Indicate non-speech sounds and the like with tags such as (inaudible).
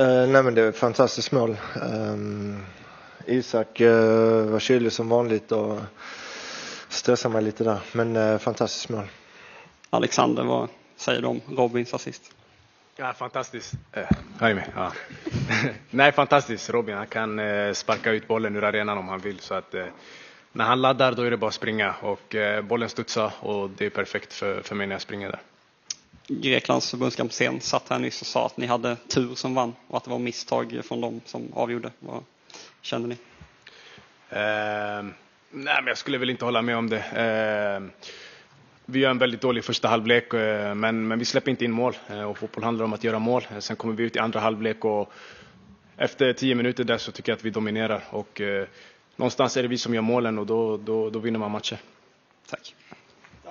Uh, nej men det är ett fantastiskt mål. Um, Isak uh, var kylig som vanligt och stressade mig lite där. Men uh, fantastiskt mål. Alexander, vad säger du om Robins assist? Ja, fantastiskt. Uh, hör mig? Ja. (laughs) nej, fantastiskt. Robin, han kan uh, sparka ut bollen ur arenan om han vill. Så att, uh, när han laddar då är det bara att springa och bollen studsar och det är perfekt för, för mig när jag springer där. Greklands förbundskapten satt här nyss och sa att ni hade tur som vann och att det var misstag från dem som avgjorde. Vad kände ni? Uh, nej, men jag skulle väl inte hålla med om det. Uh, vi gör en väldigt dålig första halvlek, uh, men, men vi släpper inte in mål. Eh, och fotboll handlar om att göra mål. sen kommer vi ut i andra halvlek och efter tio minuter där så tycker jag att vi dominerar. Och, någonstans är det vi som gör målen och då, då, då vinner man matcher. Tack.